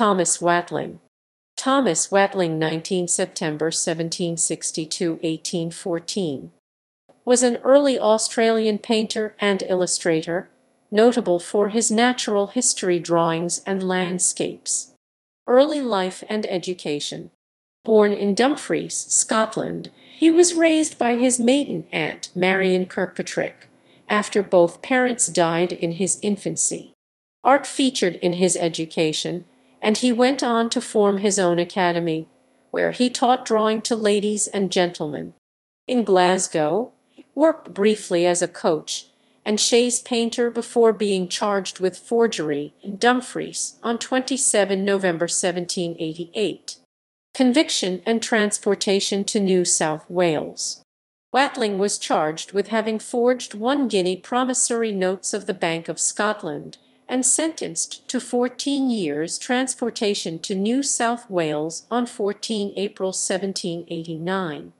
Thomas Watling Thomas Watling 19 September 1762 1814 was an early Australian painter and illustrator, notable for his natural history drawings and landscapes. Early life and education. Born in Dumfries, Scotland, he was raised by his maiden aunt, Marion Kirkpatrick, after both parents died in his infancy. Art featured in his education, and he went on to form his own academy, where he taught drawing to ladies and gentlemen. In Glasgow, worked briefly as a coach and chaise painter before being charged with forgery in Dumfries on 27 November 1788. Conviction and transportation to New South Wales. Watling was charged with having forged one guinea promissory notes of the Bank of Scotland and sentenced to 14 years transportation to New South Wales on 14 April 1789.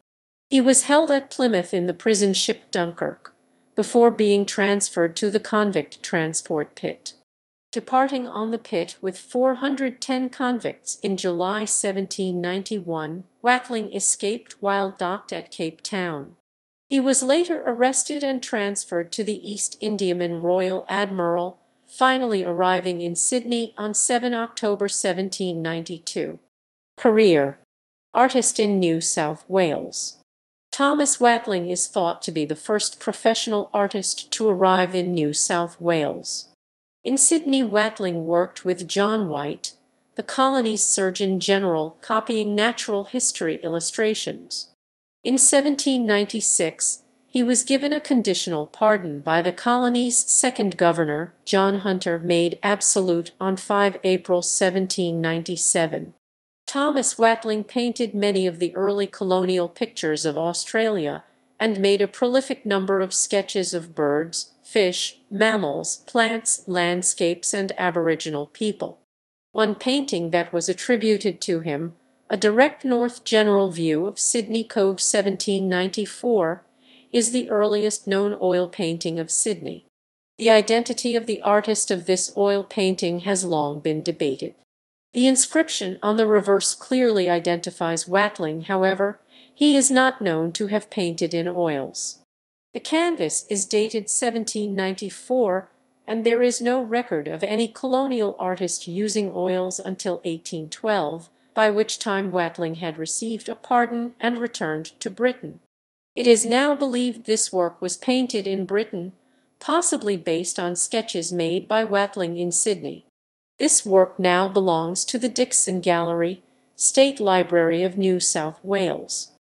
He was held at Plymouth in the prison ship Dunkirk, before being transferred to the convict transport Pitt. Departing on the Pitt with 410 convicts in July 1791, Watling escaped while docked at Cape Town. He was later arrested and transferred to the East Indiaman Royal Admiral finally arriving in Sydney on 7 October 1792. Career Artist in New South Wales Thomas Watling is thought to be the first professional artist to arrive in New South Wales. In Sydney Watling worked with John White, the colony's Surgeon General, copying natural history illustrations. In 1796 he was given a conditional pardon by the colony's second governor, John Hunter, made absolute on 5 April 1797. Thomas Watling painted many of the early colonial pictures of Australia and made a prolific number of sketches of birds, fish, mammals, plants, landscapes, and aboriginal people. One painting that was attributed to him, a direct north general view of Sydney Cove 1794, is the earliest known oil painting of Sydney. The identity of the artist of this oil painting has long been debated. The inscription on the reverse clearly identifies Watling, however, he is not known to have painted in oils. The canvas is dated 1794, and there is no record of any colonial artist using oils until 1812, by which time Watling had received a pardon and returned to Britain. It is now believed this work was painted in Britain, possibly based on sketches made by Watling in Sydney. This work now belongs to the Dixson Gallery, State Library of New South Wales.